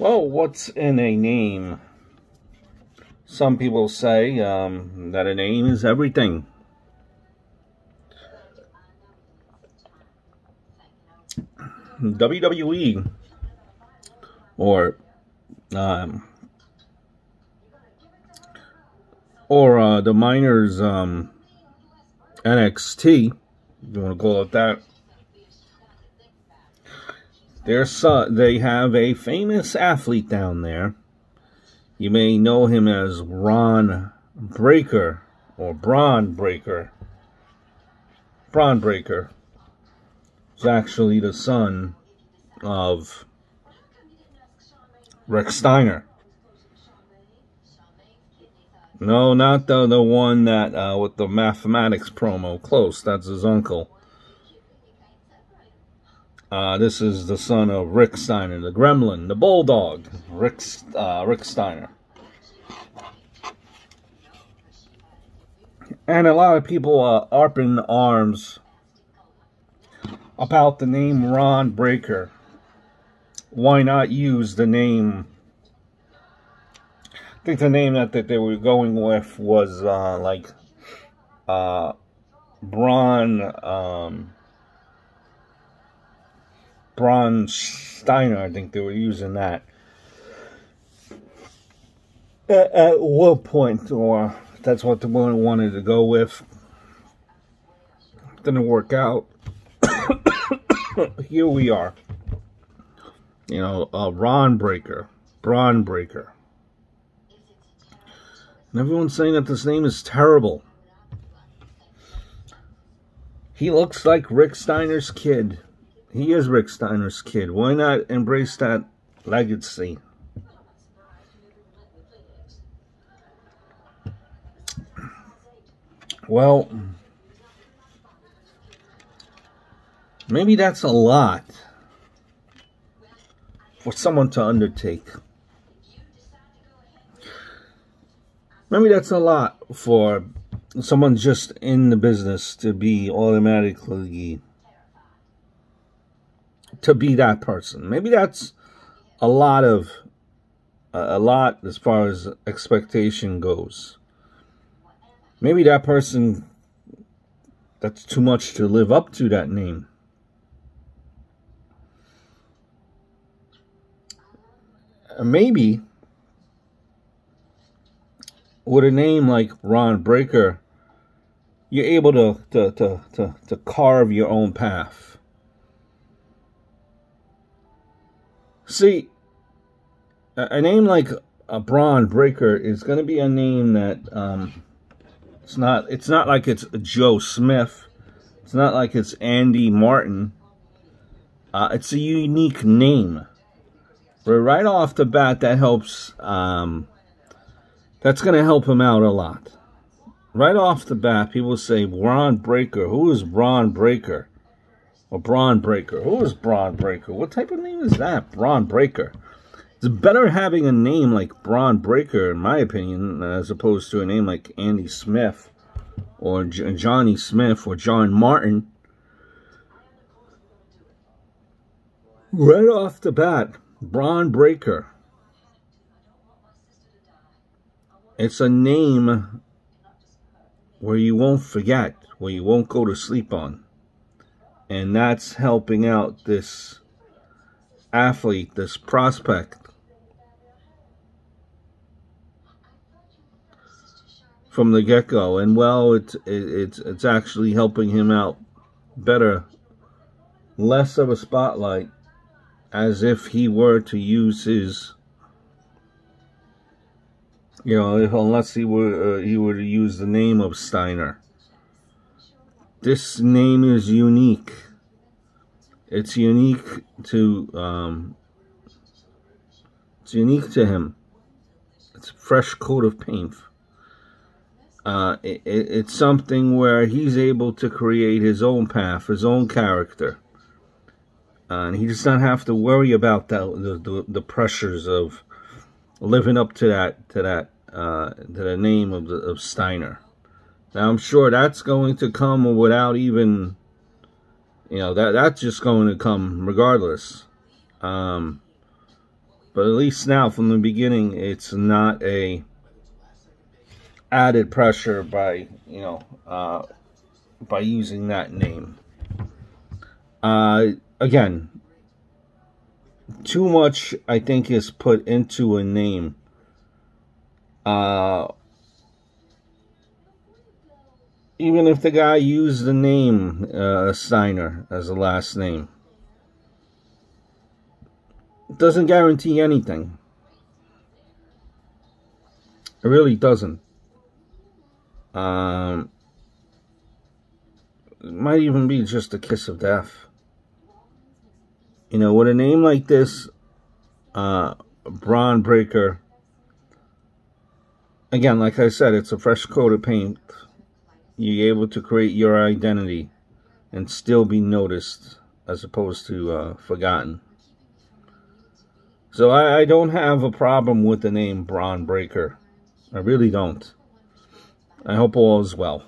Well, what's in a name? Some people say um, that a name is everything. WWE or um, or uh, the minors um, NXT, if you want to call it that. Their son, they have a famous athlete down there. You may know him as Ron Breaker or Bron Breakker. Bron Breakker is actually the son of Rick Steiner. No, not the the one that uh, with the mathematics promo. Close. That's his uncle. Uh, this is the son of Rick Steiner, the gremlin, the bulldog, Rick, uh, Rick Steiner. And a lot of people uh, are up in arms about the name Ron Breaker. Why not use the name? I think the name that, that they were going with was uh, like uh, Braun. Um, Braun Steiner, I think they were using that. At, at one point, or that's what the one wanted to go with. Didn't work out. Here we are. You know, uh, Ron Breaker, Bron Breakker. And everyone's saying that this name is terrible. He looks like Rick Steiner's kid. He is Rick Steiner's kid. Why not embrace that legacy? Well, maybe that's a lot for someone to undertake. Maybe that's a lot for someone just in the business to be automatically to be that person. Maybe that's a lot of a lot as far as expectation goes. Maybe that person that's too much to live up to that name. Maybe with a name like Ron Breaker, you're able to, to, to, to, to carve your own path See, a, name like a Bron Breakker is going to be a name that um, it's not. It's not like it's Joe Smith. It's not like it's Andy Martin. Uh, it's a unique name. But right off the bat, that helps. Um, that's going to help him out a lot. Right off the bat, people say Bron Breakker. Who is Bron Breakker? Or Bron Breakker. Who is Bron Breakker? What type of name is that? Bron Breakker. It's better having a name like Bron Breakker, in my opinion, as opposed to a name like Andy Smith or J Johnny Smith or John Martin. Right off the bat, Bron Breakker. It's a name where you won't forget, where you won't go to sleep on and that's helping out this athlete, this prospect. From the get-go, and well, it's it's it's actually helping him out better, less of a spotlight, as if he were to use his, you know, if unless he were uh, he were to use the name of Steiner. This name is unique. It's unique to um, it's unique to him. It's a fresh coat of paint. Uh, it, it's something where he's able to create his own path, his own character. Uh, and he does not have to worry about that, the, the, the pressures of living up to that to that uh, to the name of the, of Steiner. Now I'm sure that's going to come without even, you know, that that's just going to come regardless. Um, But at least now, from the beginning, it's not a added pressure by, you know, uh, by using that name. Uh, again, too much, I think, is put into a name. Uh, even if the guy used the name uh, Steiner as a last name, it doesn't guarantee anything. It really doesn't. Um, it might even be just a kiss of death. You know, with a name like this, uh, Bron Breakker, again, like I said, it's a fresh coat of paint. You're able to create your identity and still be noticed as opposed to uh, forgotten. So I, I, don't have a problem with the name Bron Breakker. I really don't. I hope all is well.